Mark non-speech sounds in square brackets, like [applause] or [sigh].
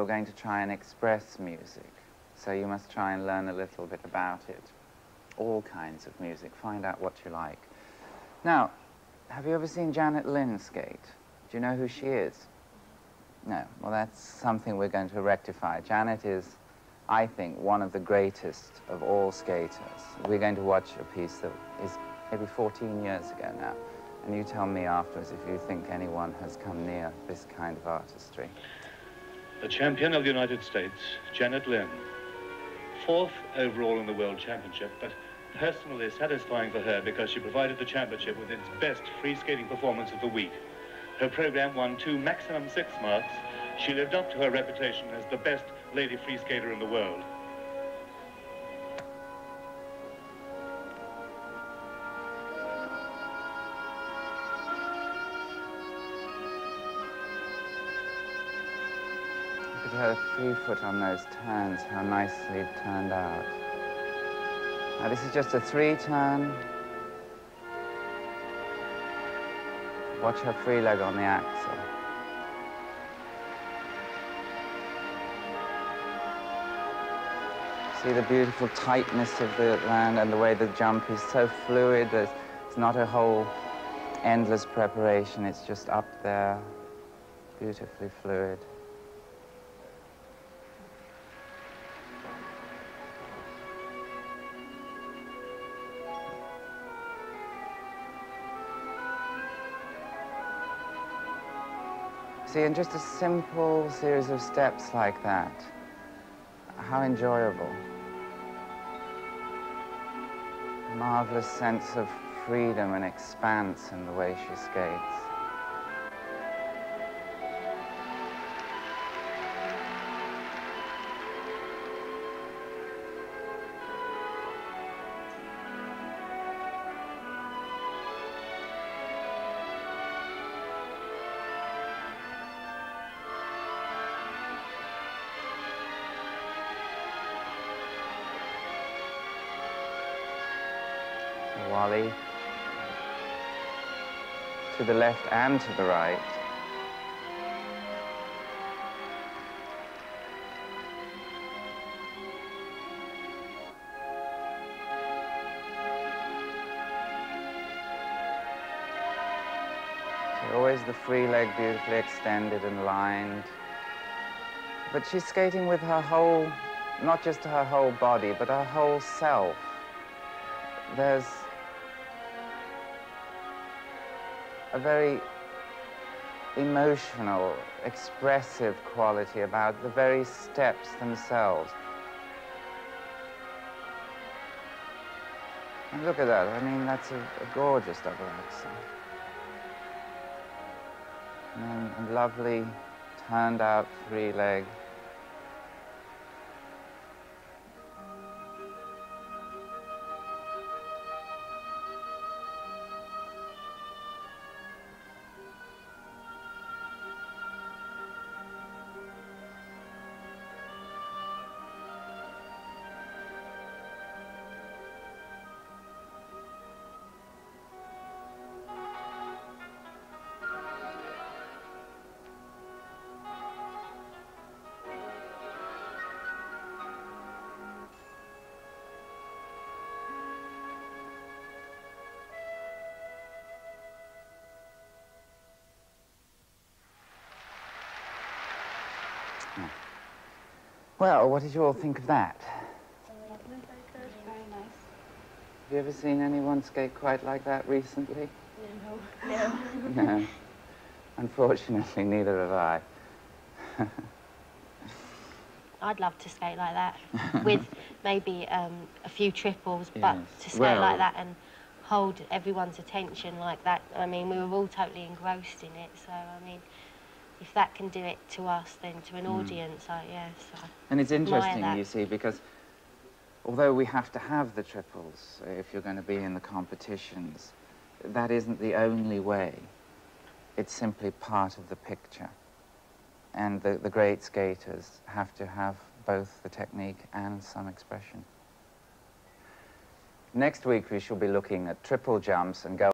you're going to try and express music. So you must try and learn a little bit about it. All kinds of music. Find out what you like. Now, have you ever seen Janet Lynn skate? Do you know who she is? No. Well, that's something we're going to rectify. Janet is, I think, one of the greatest of all skaters. We're going to watch a piece that is maybe 14 years ago now. And you tell me afterwards if you think anyone has come near this kind of artistry. The champion of the United States, Janet Lynn. Fourth overall in the World Championship, but personally satisfying for her because she provided the championship with its best free skating performance of the week. Her program won two maximum six marks. She lived up to her reputation as the best lady free skater in the world. Her free foot on those turns, how nicely turned out. Now this is just a three turn. Watch her free leg on the axel. See the beautiful tightness of the land and the way the jump is so fluid. There's, it's not a whole endless preparation. It's just up there, beautifully fluid. See, in just a simple series of steps like that, how enjoyable. Marvelous sense of freedom and expanse in the way she skates. Walley. To the left and to the right. Always the free leg beautifully extended and lined. But she's skating with her whole, not just her whole body, but her whole self. There's a very emotional, expressive quality about the very steps themselves. And look at that. I mean, that's a, a gorgeous double axel. And then a lovely turned out three leg. Well, what did you all think of that? Very nice. Have you ever seen anyone skate quite like that recently? No. No. Unfortunately, neither have I. [laughs] I'd love to skate like that with maybe um, a few triples, but Yes. to skate Well- like that and hold everyone's attention like that. I mean, we were all totally engrossed in it. So, I mean, if that can do it to us, then to an hmm. audience, I, yeah. So. And it's interesting, you see, because although we have to have the triples if you're going to be in the competitions, that isn't the only way. It's simply part of the picture. And the, the great skaters have to have both the technique and some expression. Next week, we shall be looking at triple jumps and go